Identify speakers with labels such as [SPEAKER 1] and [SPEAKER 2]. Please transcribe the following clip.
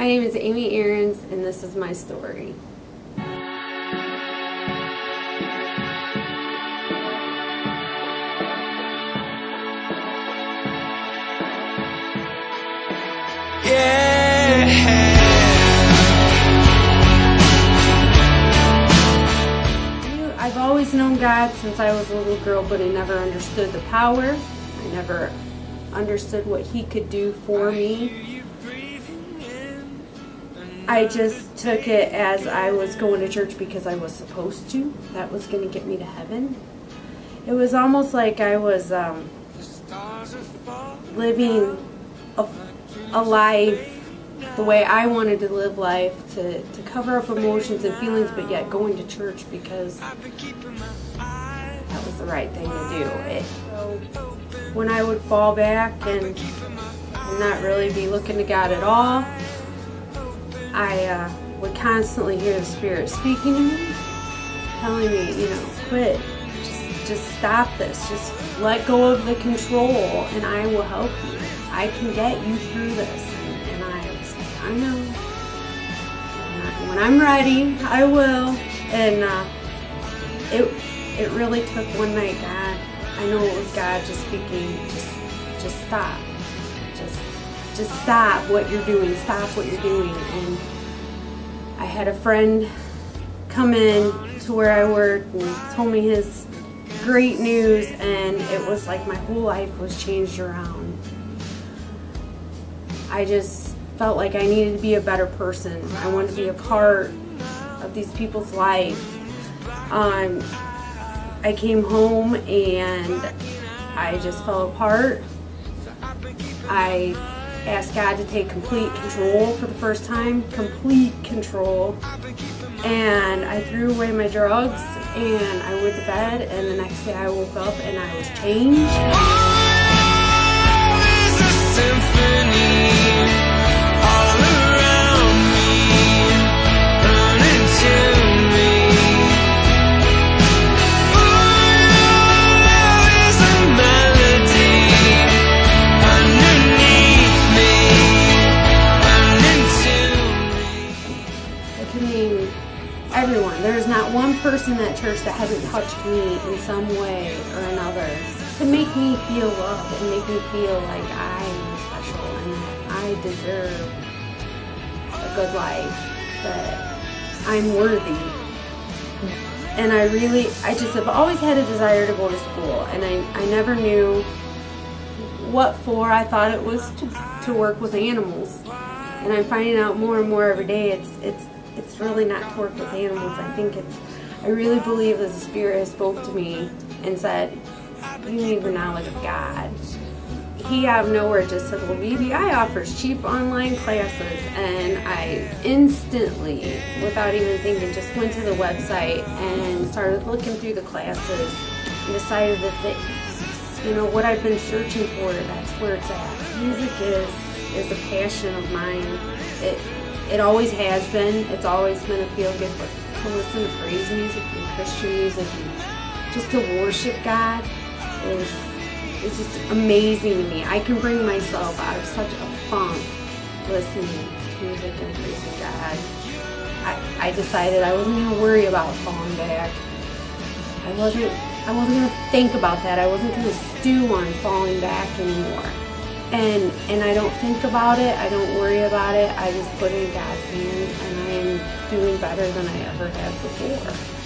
[SPEAKER 1] My name is Amy Aarons, and this is my story. Yeah. I've always known God since I was a little girl, but I never understood the power. I never understood what He could do for me. I just took it as I was going to church because I was supposed to. That was going to get me to heaven. It was almost like I was um, living a, a life the way I wanted to live life, to, to cover up emotions and feelings, but yet going to church because that was the right thing to do. It, when I would fall back and, and not really be looking to God at all, I uh, would constantly hear the Spirit speaking to me, telling me, you know, quit, just, just stop this, just let go of the control, and I will help you. I can get you through this. And, and I would say, I know. When I'm ready, I will. And uh, it it really took one night, God. I know it was God just speaking. Just just stop. Stop what you're doing. Stop what you're doing. And I had a friend come in to where I work and told me his great news and it was like my whole life was changed around. I just felt like I needed to be a better person. I wanted to be a part of these people's life. Um, I came home and I just fell apart. I asked God to take complete control for the first time, complete control. And I threw away my drugs and I went to bed and the next day I woke up and I was changed. Person in that church that hasn't touched me in some way or another to make me feel loved and make me feel like I am special and that I deserve a good life, that I'm worthy. And I really, I just have always had a desire to go to school and I, I never knew what for. I thought it was to, to work with animals. And I'm finding out more and more every day it's, it's it's really not to work with animals. I think it's, I really believe that the Spirit has spoke to me and said, you need the knowledge of God. He out of nowhere just said, well, VBI offers cheap online classes. And I instantly, without even thinking, just went to the website and started looking through the classes and decided that, they, you know, what I've been searching for, that's where it's at. Music is, is a passion of mine. It, it always has been. It's always been a feel good to listen to praise music and Christian music and just to worship God is is just amazing to me. I can bring myself out of such a funk listening to music and praising God. I, I decided I wasn't gonna worry about falling back. I wasn't I wasn't gonna think about that. I wasn't gonna stew on falling back anymore and and I don't think about it. I don't worry about it. I just put it in God's hands, and I am doing better than I ever have before.